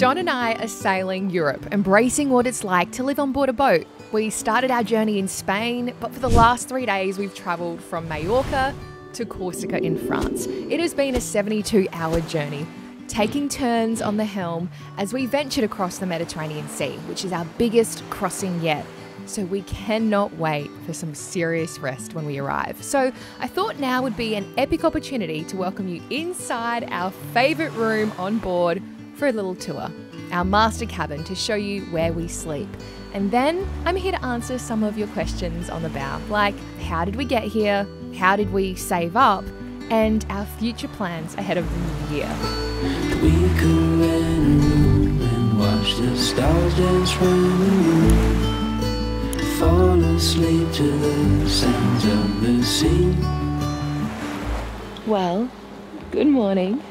John and I are sailing Europe, embracing what it's like to live on board a boat. We started our journey in Spain, but for the last three days, we've travelled from Mallorca to Corsica in France. It has been a 72 hour journey, taking turns on the helm as we ventured across the Mediterranean Sea, which is our biggest crossing yet. So we cannot wait for some serious rest when we arrive. So I thought now would be an epic opportunity to welcome you inside our favourite room on board for a little tour, our master cabin to show you where we sleep. And then I'm here to answer some of your questions on the bow, like how did we get here? How did we save up? And our future plans ahead of the new year. We could rent a room and watch the stars dance round the moon. Fall asleep to the sounds of the sea. Well, good morning.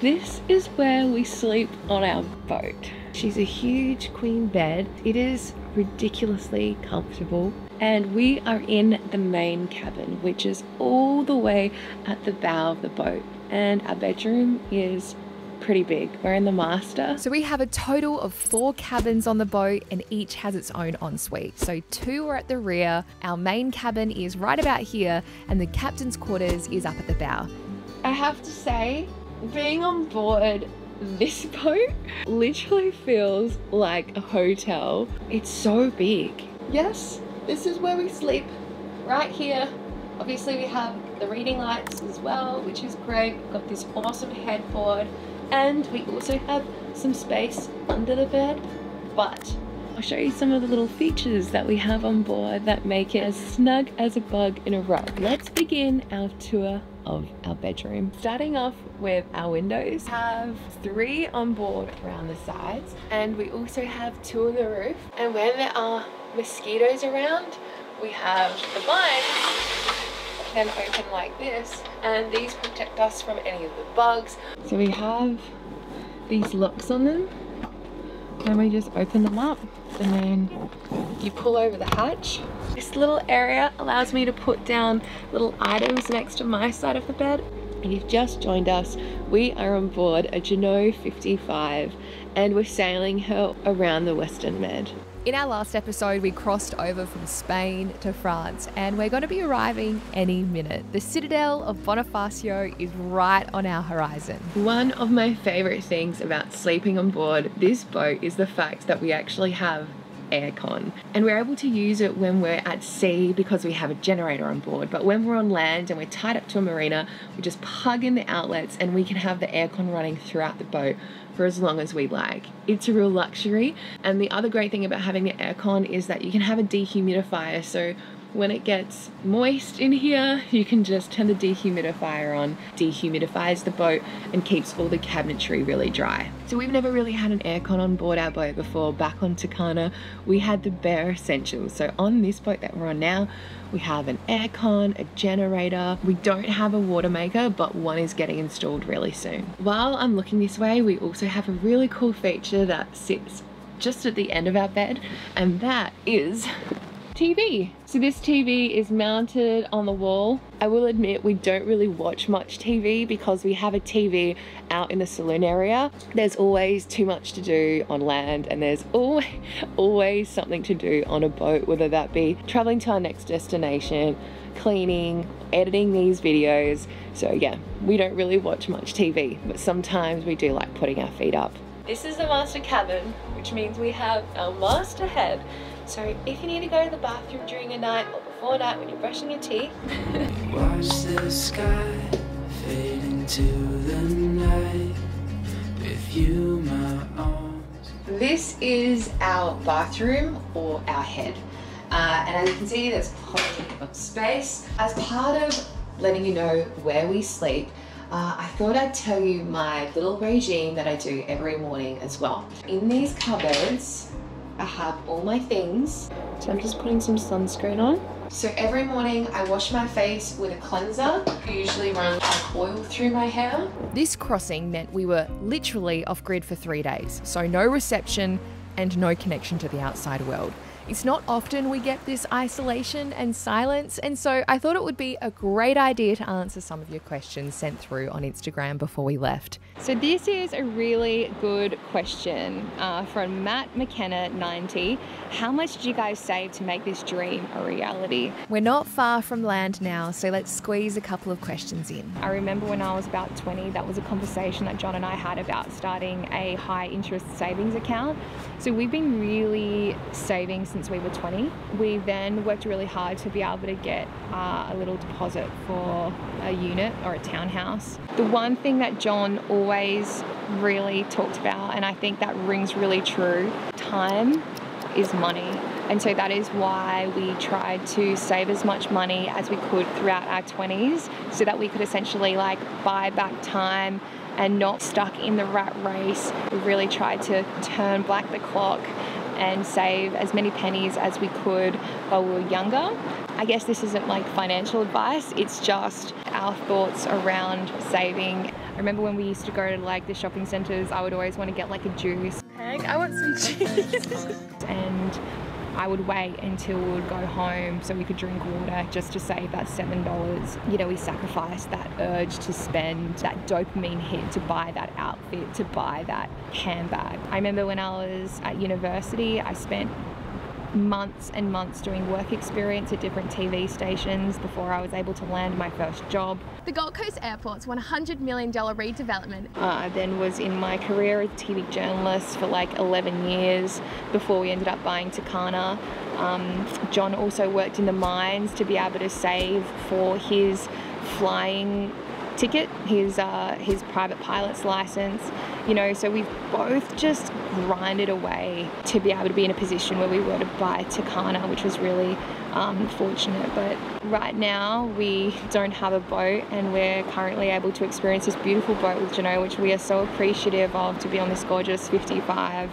This is where we sleep on our boat. She's a huge queen bed. It is ridiculously comfortable. And we are in the main cabin, which is all the way at the bow of the boat. And our bedroom is pretty big. We're in the master. So we have a total of four cabins on the boat and each has its own ensuite. So two are at the rear, our main cabin is right about here, and the captain's quarters is up at the bow. I have to say, being on board this boat literally feels like a hotel. It's so big. Yes, this is where we sleep, right here. Obviously we have the reading lights as well, which is great. We've got this awesome headboard and we also have some space under the bed, but I'll show you some of the little features that we have on board that make it as snug as a bug in a rug. Let's begin our tour of our bedroom. Starting off with our windows, we have three on board around the sides and we also have two on the roof. And when there are mosquitoes around, we have the blinds can open like this and these protect us from any of the bugs. So we have these locks on them and we just open them up and then you pull over the hatch. This little area allows me to put down little items next to my side of the bed. And you've just joined us, we are on board a Jeanneau 55 and we're sailing her around the Western Med. In our last episode, we crossed over from Spain to France and we're going to be arriving any minute. The citadel of Bonifacio is right on our horizon. One of my favourite things about sleeping on board this boat is the fact that we actually have aircon and we're able to use it when we're at sea because we have a generator on board but when we're on land and we're tied up to a marina we just plug in the outlets and we can have the aircon running throughout the boat for as long as we like. It's a real luxury. And the other great thing about having the aircon is that you can have a dehumidifier. So when it gets moist in here, you can just turn the dehumidifier on, dehumidifies the boat and keeps all the cabinetry really dry. So we've never really had an aircon on board our boat before. Back on Tucana, we had the bare essentials. So on this boat that we're on now, we have an aircon, a generator. We don't have a water maker, but one is getting installed really soon. While I'm looking this way, we also have a really cool feature that sits just at the end of our bed, and that is TV. So this TV is mounted on the wall. I will admit we don't really watch much TV because we have a TV out in the saloon area. There's always too much to do on land and there's always, always something to do on a boat, whether that be traveling to our next destination, cleaning, editing these videos. So yeah, we don't really watch much TV, but sometimes we do like putting our feet up. This is the master cabin, which means we have our master head so if you need to go to the bathroom during a night or before night when you're brushing your teeth. Watch the sky fade into the night with you, my arms. This is our bathroom or our head. Uh, and as you can see, there's plenty of space. As part of letting you know where we sleep, uh, I thought I'd tell you my little regime that I do every morning as well. In these cupboards, I have all my things. So I'm just putting some sunscreen on. So every morning I wash my face with a cleanser. I usually run a oil through my hair. This crossing meant we were literally off grid for three days. So no reception and no connection to the outside world. It's not often we get this isolation and silence, and so I thought it would be a great idea to answer some of your questions sent through on Instagram before we left. So, this is a really good question uh, from Matt McKenna 90. How much did you guys save to make this dream a reality? We're not far from land now, so let's squeeze a couple of questions in. I remember when I was about 20, that was a conversation that John and I had about starting a high interest savings account. So, we've been really saving since we were 20. We then worked really hard to be able to get uh, a little deposit for a unit or a townhouse. The one thing that John always really talked about, and I think that rings really true time is money. And so that is why we tried to save as much money as we could throughout our 20s so that we could essentially like buy back time and not stuck in the rat race. We really tried to turn back the clock and save as many pennies as we could while we were younger. I guess this isn't like financial advice, it's just our thoughts around saving. I remember when we used to go to like the shopping centres, I would always want to get like a juice. Hank, I want some juice. and I would wait until we would go home so we could drink water just to save that $7. You know, we sacrificed that urge to spend that dopamine hit to buy that outfit, to buy that handbag. I remember when I was at university, I spent months and months doing work experience at different TV stations before I was able to land my first job. The Gold Coast Airport's $100 million redevelopment. I then was in my career as a TV journalist for like 11 years before we ended up buying Tucana. Um, John also worked in the mines to be able to save for his flying ticket, his uh, his private pilot's license. You know, so we've both just grinded away to be able to be in a position where we were to buy Tucana, which was really um, fortunate. But right now we don't have a boat, and we're currently able to experience this beautiful boat with Jeanneau, which we are so appreciative of to be on this gorgeous 55.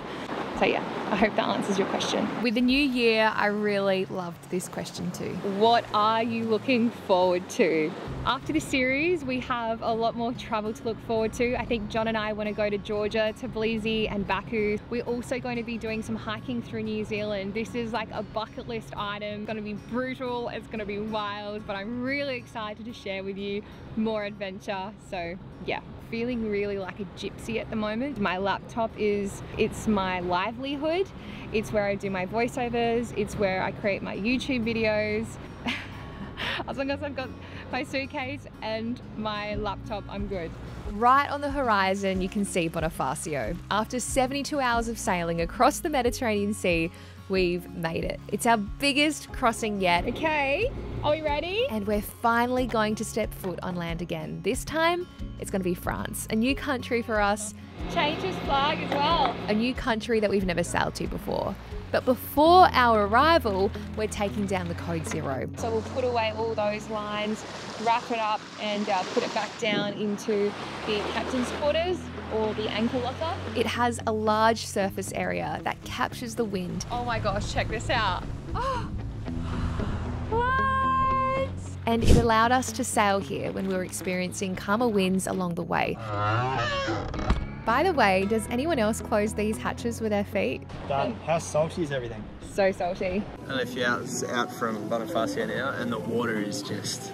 So yeah, I hope that answers your question. With the new year, I really loved this question too. What are you looking forward to? After this series, we have a lot more travel to look forward to. I think John and I want to go to Georgia, Tbilisi and Baku. We're also going to be doing some hiking through New Zealand. This is like a bucket list item. It's going to be brutal, it's going to be wild, but I'm really excited to share with you more adventure. So yeah, feeling really like a gypsy at the moment. My laptop is, it's my livelihood. It's where I do my voiceovers. It's where I create my YouTube videos. as long as I've got my suitcase and my laptop, I'm good. Right on the horizon, you can see Bonifacio. After 72 hours of sailing across the Mediterranean Sea, we've made it. It's our biggest crossing yet. Okay, are we ready? And we're finally going to step foot on land again. This time, it's going to be France, a new country for us. Change his flag as well. A new country that we've never sailed to before. But before our arrival, we're taking down the code zero. So we'll put away all those lines, wrap it up, and uh, put it back down into the captain's quarters or the anchor locker. It has a large surface area that captures the wind. Oh my gosh, check this out. Oh. What? And it allowed us to sail here when we were experiencing calmer winds along the way. By the way, does anyone else close these hatches with their feet? Dad, how salty is everything? So salty. And if you're out, out from Bonifacio now and the water is just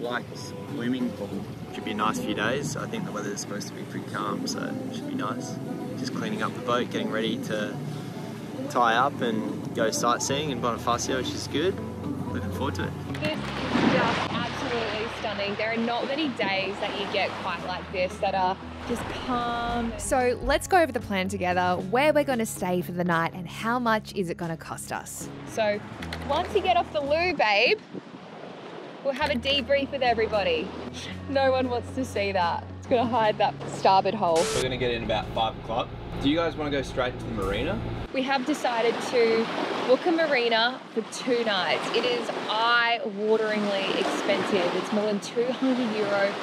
like a swimming pool. Should be a nice few days. I think the weather is supposed to be pretty calm, so it should be nice. Just cleaning up the boat, getting ready to tie up and go sightseeing in Bonifacio, which is good. Looking forward to it. This is just absolutely stunning. There are not many days that you get quite like this that are just calm. So let's go over the plan together, where we're going to stay for the night and how much is it going to cost us. So once you get off the loo, babe, we'll have a debrief with everybody. No one wants to see that. It's gonna hide that starboard hole. We're gonna get in about five o'clock. Do you guys wanna go straight to the marina? We have decided to book a marina for two nights. It is eye-wateringly expensive. It's more than 200 euro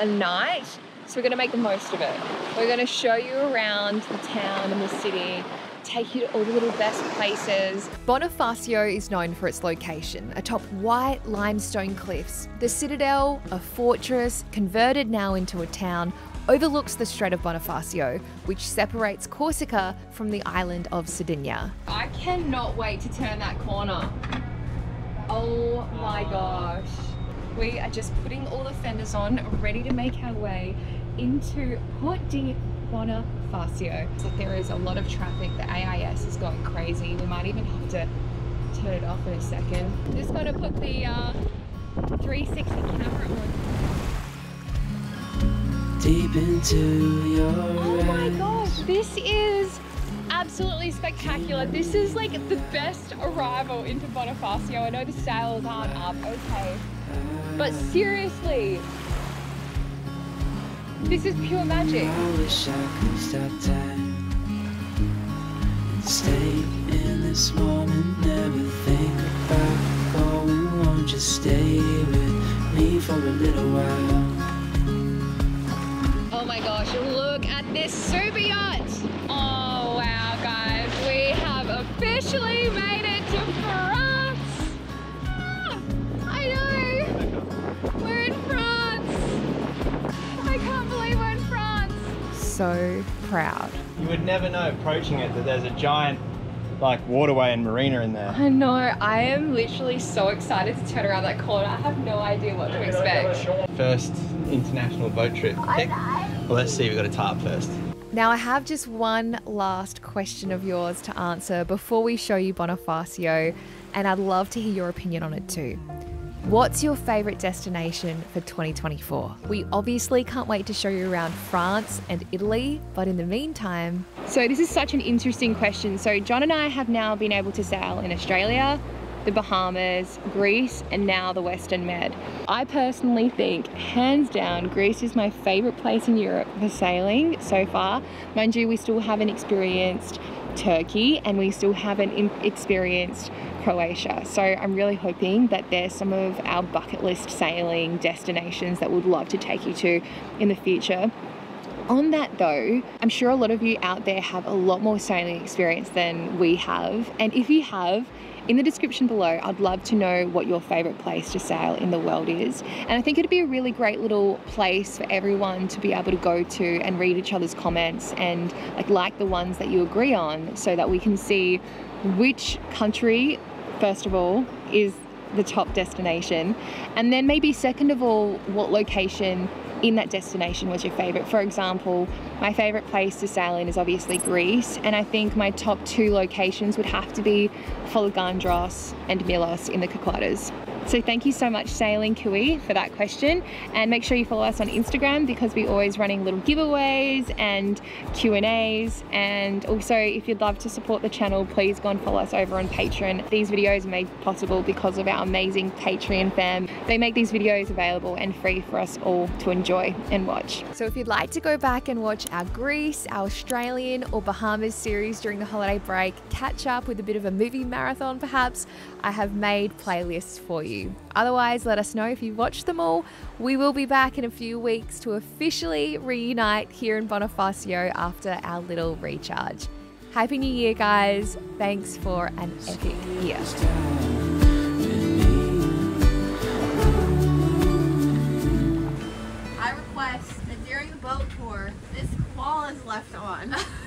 a night. So we're gonna make the most of it. We're gonna show you around the town and the city, take you to all the little best places. Bonifacio is known for its location, atop white limestone cliffs. The citadel, a fortress, converted now into a town, overlooks the Strait of Bonifacio, which separates Corsica from the island of Sardinia. I cannot wait to turn that corner. Oh my gosh. We are just putting all the fenders on, ready to make our way into Port di Bonifacio. So there is a lot of traffic. The AIS is going crazy. We might even have to turn it off in a second. Just gotta put the uh, 360 camera on. Deep into your Oh my gosh, this is absolutely spectacular. This is like the best arrival into Bonifacio. I know the sails aren't up, okay. But seriously, this is pure magic. I wish I could stop time and stay in this moment. Never think about going. Won't you stay with me for a little while? Oh my gosh, look at this super So proud. You would never know approaching it that there's a giant like waterway and marina in there. I know, I am literally so excited to turn around that corner. I have no idea what to expect. First international boat trip. Pick. Well, let's see. we've got to tie up first. Now, I have just one last question of yours to answer before we show you Bonifacio, and I'd love to hear your opinion on it too. What's your favourite destination for 2024? We obviously can't wait to show you around France and Italy, but in the meantime, So, this is such an interesting question. So, John and I have now been able to sail in Australia, the Bahamas, Greece, and now the Western Med. I personally think, hands down, Greece is my favourite place in Europe for sailing so far. Mind you, we still haven't experienced Turkey and we still haven't experienced Croatia. So I'm really hoping that there's some of our bucket list sailing destinations that we'd love to take you to in the future. On that though, I'm sure a lot of you out there have a lot more sailing experience than we have. And if you have, in the description below, I'd love to know what your favorite place to sail in the world is. And I think it'd be a really great little place for everyone to be able to go to and read each other's comments and like like the ones that you agree on so that we can see which country, first of all, is the top destination. And then maybe second of all, what location in that destination was your favorite. For example, my favorite place to sail in is obviously Greece, and I think my top two locations would have to be Folegandros and Milos in the Kykladas. So thank you so much Sailing Kui for that question and make sure you follow us on Instagram because we're always running little giveaways and Q&As and also if you'd love to support the channel please go and follow us over on Patreon. These videos are made possible because of our amazing Patreon fam. They make these videos available and free for us all to enjoy and watch. So if you'd like to go back and watch our Greece, our Australian, or Bahamas series during the holiday break, catch up with a bit of a movie marathon perhaps, I have made playlists for you. Otherwise, let us know if you've watched them all. We will be back in a few weeks to officially reunite here in Bonifacio after our little recharge. Happy New Year, guys. Thanks for an epic year. I request that during the boat tour, this claw is left on.